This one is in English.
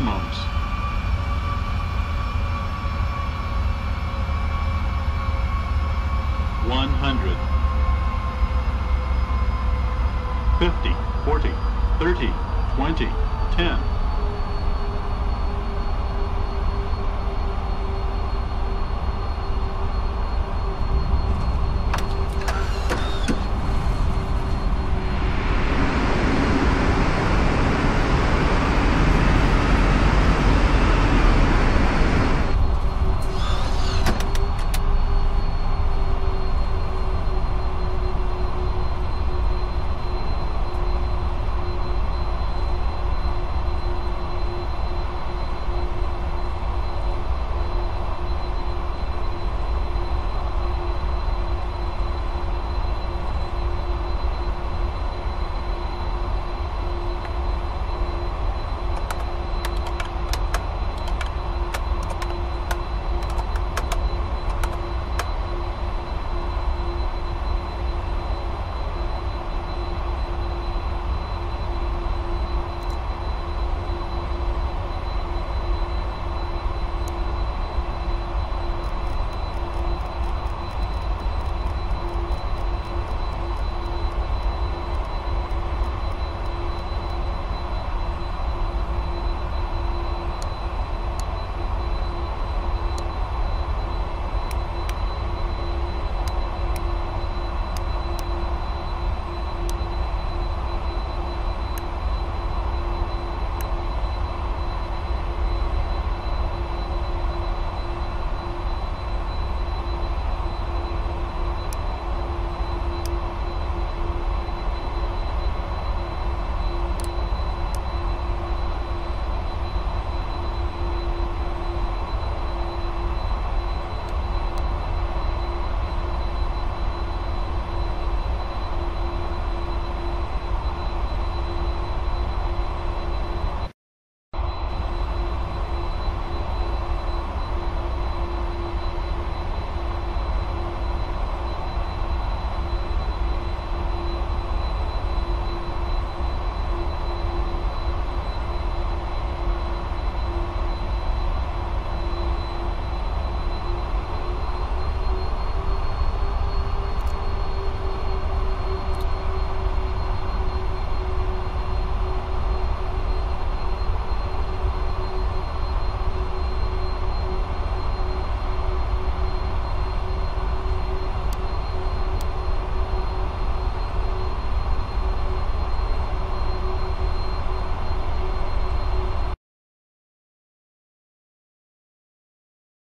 minimums. One hundred. Fifty, forty, thirty, twenty, ten.